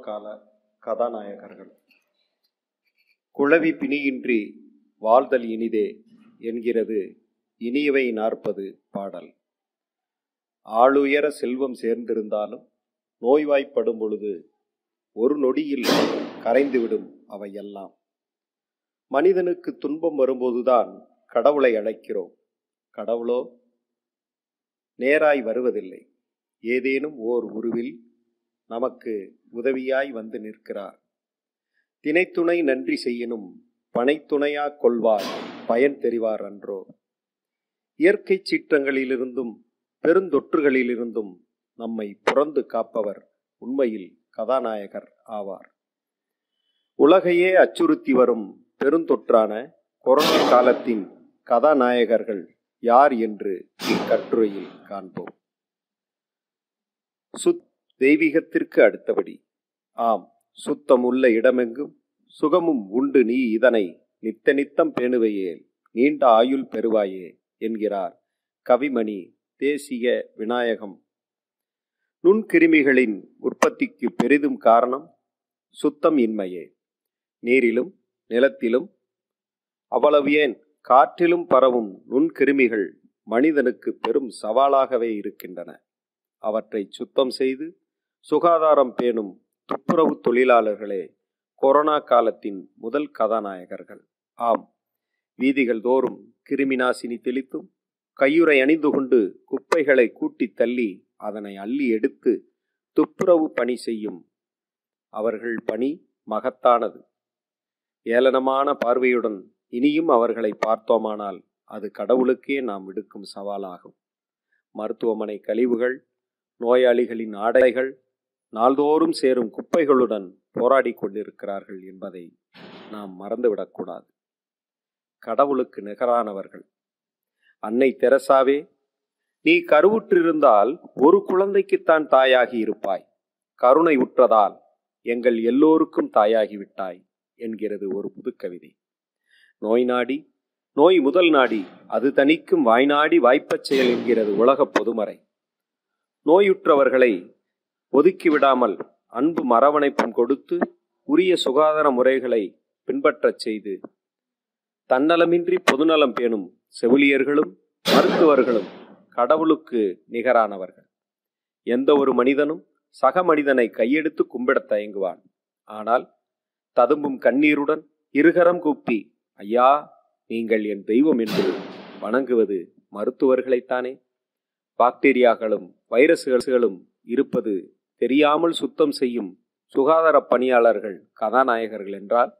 கால கதாநாயகர்கள். குழவி பிணியின்றி வாழ்தல் இனிதே என்கிறது இனியவை நாற்பது பாடல். ஆளுயர செல்வம் சேர்ந்திருந்தாலும் நோய்வாய்ப்படும் பொழுது ஒரு நொடியில் கரைந்துவிடும் அவையெல்லாம். மனிதனுக்கு துன்பம் வரும்போதுதான் கடவுளை அழைக்கிறோம். கடவுளோ நேராய் வருவதில்லை. ஏதேனும் ஓர் உருவில் நமக்கு உதவியாய் வந்து நிற்கிறார். தினைத்துணை நன்றி செய்யினும் பனைத்துணையா கொள்வார் பயன் தெரிவார் அன்றோ. இயற்கை சீற்றங்களிலிருந்தும் பெருந்தொற்றுகளிலிருந்தும் நம்மை புறந்து காப்பவர் உண்மையில் கதாநாயகர் ஆவார். உலகையே அச்சுறுத்தி வரும் பெருந்தொற்றான கொரோனா காலத்தின் கதாநாயகர்கள் யார் என்று இக்கட்டுரையில் காண்போம். சுத் தெய்வீகத்திற்கு அடுத்தபடி. ஆம் சுத்தம் உள்ள இடமெங்கும் சுகமும் உண்டு நீ இதனை நித்த நித்தம் பேணுவையேல் நீண்ட ஆயுள் பெறுவாயே என்கிறார் கவிமணி தேசிய விநாயகம். நுண்கிருமிகளின் உற்பத்திக்கு பெரிதும் காரணம் சுத்தம் இன்மையே. நீரிலும் நிலத்திலும் அவ்வளவு ஏன் காற்றிலும் பரவும் நுண்கிருமிகள் மனிதனுக்கு பெரும் சவாலாகவே இருக்கின்றன. அவற்றை சுத்தம் செய்து சுகாதாரம் பேணும் துப்புரவு தொழிலாளர்களே கொரோனா காலத்தின் முதல் கதாநாயகர்கள். ஆம் வீதிகள் தோறும் கிருமி நாசினி தெளித்தும் கையுறை அணிந்து கொண்டு குப்பைகளை கூட்டி தள்ளி அதனை அள்ளி எடுத்து துப்புரவு பணி செய்யும் அவர்கள் பணி மகத்தானது. ஏளனமான பார்வையுடன் இனியும் அவர்களை பார்த்தோமானால் அது கடவுளுக்கே நாம் விடுக்கும் சவாலாகும். மருத்துவமனை கழிவுகள் நோயாளிகளின் ஆடைகள் நாள்தோறும் சேரும் குப்பைகளுடன் போராடி கொண்டிருக்கிறார்கள் என்பதை நாம் மறந்துவிடக்கூடாது. கடவுளுக்கு நிகரானவர்கள். அன்னை தெரசாவே நீ கருவுற்றிருந்தால் ஒரு குழந்தைக்குத்தான் தாயாகி இருப்பாய். கருணை உற்றதால் எங்கள் எல்லோருக்கும் தாயாகிவிட்டாய் என்கிறது ஒரு புதுக்கவிதை. நோய் நாடி நோய் முதல் நாடி அது தணிக்கும் வாய்நாடி வாய்ப்பச் செயல் என்கிறது உலகப் பொதுமறை. நோயுற்றவர்களை ஒதுக்கிவிடாமல் அன்பு மரவணைப்பும் கொடுத்து உரிய சுகாதார முறைகளை பின்பற்றச் செய்து தன்னலமின்றி பொதுநலம் பேணும் செவிலியர்களும் மருத்துவர்களும் கடவுளுக்கு நிகரானவர்கள். எந்த ஒரு மனிதனும் சக மனிதனை கையெடுத்து கும்பிடத் தயங்குவான். ஆனால் ததும்பும் கண்ணீருடன் இருகரம் கூப்பி ஐயா நீங்கள் என் தெய்வம் என்று வணங்குவது மருத்துவர்களைத்தானே? பாக்டீரியாக்களும் வைரஸ்களும் இருப்பது தெரியாமல் சுத்தம் செய்யும் சுகாதார பணியாளர்கள் கதாநாயகர்கள் என்றால்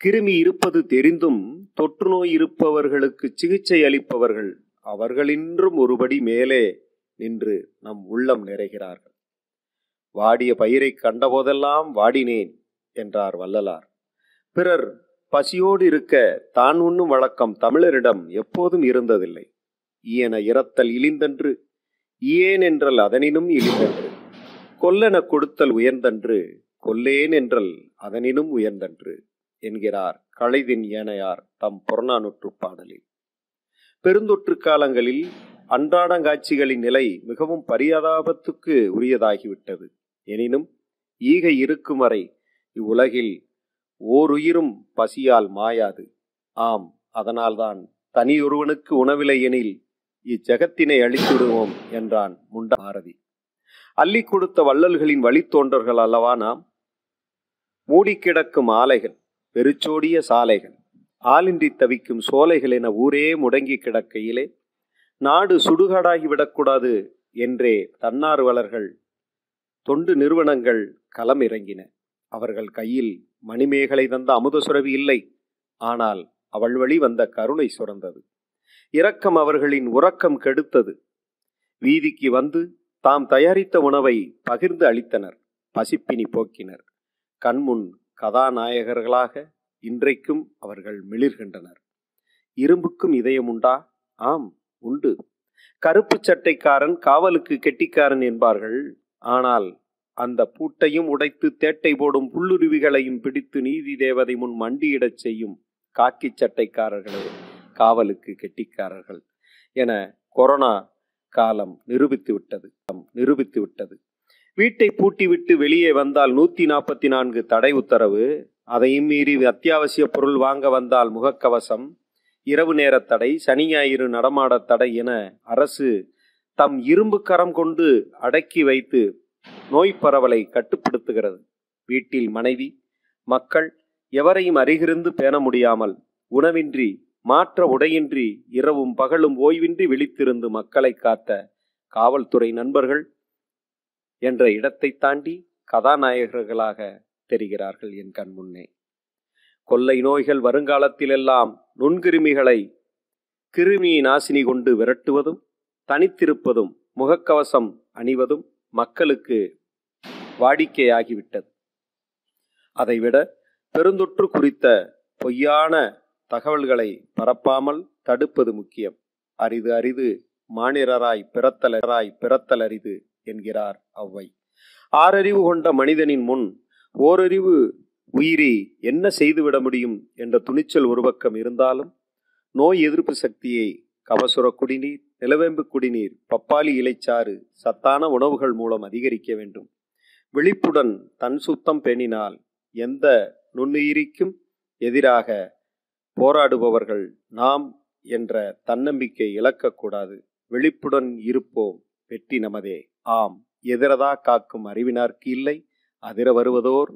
கிருமி இருப்பது தெரிந்தும் தொற்று நோய் இருப்பவர்களுக்கு சிகிச்சை அளிப்பவர்கள் அவர்களின்றும் ஒருபடி மேலே நின்று நம் உள்ளம் நிறைகிறார்கள். வாடிய பயிரை கண்டபோதெல்லாம் வாடினேன் என்றார் வள்ளலார். பிறர் பசியோடு இருக்க தான் உண்ணும் வழக்கம் தமிழரிடம் எப்போதும் இருந்ததில்லை. ஈயன இறத்தல் இழிந்தன்று ஈயேன் என்றல் அதனினும் இழிந்தன்று. கொல்லென கொடுத்தல் உயர்ந்தன்று கொல்லேன் என்றல் அதனினும் உயர்ந்தன்று என்கிறார் களைதின் ஏனையார் தம் புறநானூற்று பாடலில். பெருந்தொற்று காலங்களில் அன்றாடங்காட்சிகளின் நிலை மிகவும் பரியதாபத்துக்கு உரியதாகிவிட்டது. எனினும் ஈகை இருக்கும் வரை இவ்வுலகில் ஓருயிரும் பசியால் மாயாது. ஆம் அதனால்தான் தனியொருவனுக்கு உணவில்லை எனில் இச்சகத்தினை அழித்துவிடுவோம் என்றான் முண்ட பாரதி. அள்ளி கொடுத்த வள்ளல்களின் வழித்தோன்றர்கள் அல்லவா நாம்? மூடி கிடக்கும் ஆலைகள் பெருச்சோடிய சாலைகள் ஆளின்றி தவிக்கும் சோலைகள் என ஊரே முடங்கி கிடக்கையிலே நாடு சுடுகாடாகி விடக்கூடாது என்றே தன்னார்வலர்கள் தொண்டு நிறுவனங்கள் களம் இறங்கின அவர்கள் கையில் மணிமேகலை தந்த அமுத சுரவி இல்லை ஆனால் அவள் வழி வந்த கருணை சுரந்தது. இரக்கம் அவர்களின் உறக்கம் கெடுத்தது. வீதிக்கு வந்து தாம் தயாரித்த உணவை பகிர்ந்து அளித்தனர். பசிப்பினி போக்கினர். கண்முன் கதாநாயகர்களாக இன்றைக்கும் அவர்கள் மிளிர்கின்றனர். இரும்புக்கும் இதயம் உண்டா? ஆம் உண்டு. கருப்பு சட்டைக்காரன் காவலுக்கு கெட்டிக்காரன் என்பார்கள். ஆனால் அந்த பூட்டையும் உடைத்து தேட்டை போடும் புல்லுருவிகளையும் பிடித்து நீதி தேவதை முன் மண்டியிடச் செய்யும் காக்கி சட்டைக்காரர்களே. காவலுக்கு கெட்டிக்காரர்கள் என கொரோனா காலம் நிரூபித்து விட்டது. நிரூபித்து விட்டது. வீட்டை பூட்டிவிட்டு வெளியே வந்தால் நூற்றி நாற்பத்தி நான்கு தடை உத்தரவு. அதையும் மீறி அத்தியாவசிய பொருள் வாங்க வந்தால் முகக்கவசம். இரவு நேர தடை சனி ஞாயிறு நடமாட தடை என அரசு தம் இரும்பு கரம் கொண்டு அடக்கி வைத்து நோய் பரவலை கட்டுப்படுத்துகிறது. வீட்டில் மனைவி மக்கள் எவரையும் அருகிருந்து பேண முடியாமல் உணவின்றி மாற்ற உடையின்றி இரவும் பகலும் ஓய்வின்றி விழித்திருந்து மக்களை காத்த காவல்துறை நண்பர்கள் என்ற இடத்தை தாண்டி கதாநாயகர்களாக தெரிகிறார்கள் என் கண் முன்னே. கொள்ளை நோய்கள் வருங்காலத்திலெல்லாம் நுண்கிருமிகளை கிருமி நாசினி கொண்டு விரட்டுவதும் தனித்திருப்பதும் முகக்கவசம் அணிவதும் மக்களுக்கு வாடிக்கையாகிவிட்டது. அதைவிட பெருந்தொற்று குறித்த பொய்யான தகவல்களை பரப்பாமல் தடுப்பது முக்கியம். அரிது அரிது மானிரராய் பிறத்தலராய் பிறத்தல் அரிது என்கிறார் ஔவை. ஆறறிவு கொண்ட மனிதனின் முன் ஓரறிவு உயிரி என்ன செய்துவிட முடியும் என்ற துணிச்சல் ஒரு பக்கம் இருந்தாலும் நோய் எதிர்ப்பு சக்தியை கபசுர குடிநீர் நிலவேம்பு குடிநீர் பப்பாளி இலைச்சாறு சத்தான உணவுகள் மூலம் அதிகரிக்க வேண்டும். விழிப்புடன் தன் சுத்தம் பேணினால் எந்த நுண்ணுயிரிக்கும் எதிராக போராடுபவர்கள் நாம் என்ற தன்னம்பிக்கை இழக்கக்கூடாது. விழிப்புடன் இருப்போம். வெற்றி நமதே. ஆம். எதிரதா காக்கும் அறிவினார்க்கு இல்லை. அதிர வருவதோர்